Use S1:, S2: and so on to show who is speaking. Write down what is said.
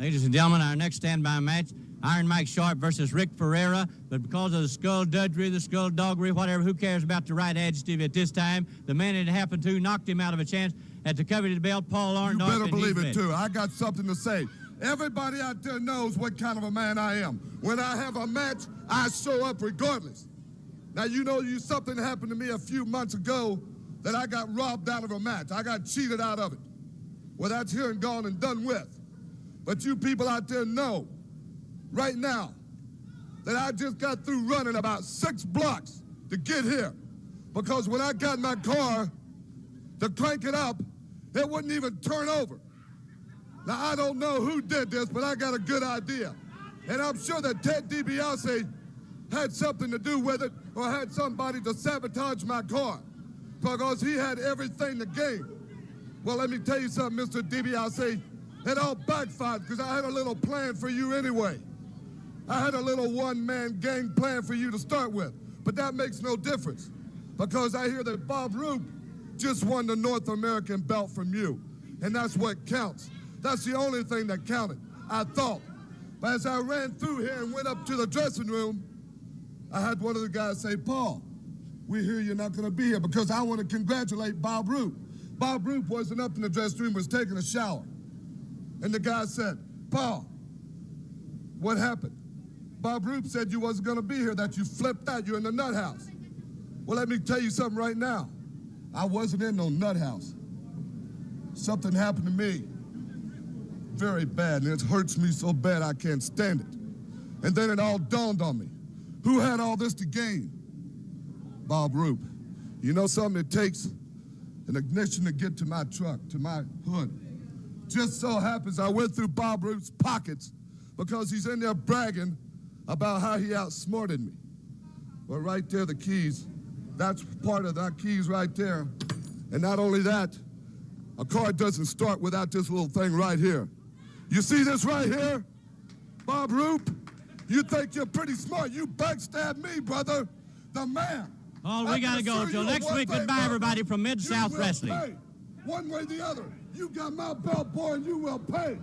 S1: Ladies and gentlemen, our next standby match, Iron Mike Sharpe versus Rick Ferreira. But because of the skullduggery, the skulldoggery, whatever, who cares about the right adjective at this time? The man it happened to knocked him out of a chance at the coveted belt, Paul
S2: You better believe it, too. I got something to say. Everybody out there knows what kind of a man I am. When I have a match, I show up regardless. Now, you know you something happened to me a few months ago that I got robbed out of a match. I got cheated out of it. Well, that's here and gone and done with. But you people out there know right now that I just got through running about six blocks to get here. Because when I got my car to crank it up, it wouldn't even turn over. Now, I don't know who did this, but I got a good idea. And I'm sure that Ted DiBiase had something to do with it or had somebody to sabotage my car because he had everything to gain. Well, let me tell you something, Mr. DiBiase. It all backfired because I had a little plan for you anyway. I had a little one-man gang plan for you to start with, but that makes no difference because I hear that Bob Roop just won the North American belt from you, and that's what counts. That's the only thing that counted, I thought. But as I ran through here and went up to the dressing room, I had one of the guys say, Paul, we hear you're not going to be here because I want to congratulate Bob Roop. Bob Roop wasn't up in the dressing room, was taking a shower. And the guy said, Paul, what happened? Bob Roop said you wasn't going to be here, that you flipped out. You're in the nut house. Well, let me tell you something right now. I wasn't in no nut house. Something happened to me very bad, and it hurts me so bad I can't stand it. And then it all dawned on me. Who had all this to gain? Bob Roop. You know something? It takes an ignition to get to my truck, to my hood. Just so happens I went through Bob Roop's pockets because he's in there bragging about how he outsmarted me. Well, right there, the keys. That's part of that keys right there. And not only that, a car doesn't start without this little thing right here. You see this right here? Bob Roop, you think you're pretty smart. You backstab me, brother. The man. I
S1: we got to go.
S2: you
S1: next week. Goodbye, everybody, from
S2: Mid-South
S1: Wrestling.
S2: pay. One way or the other. You got my belt, boy, and you will pay.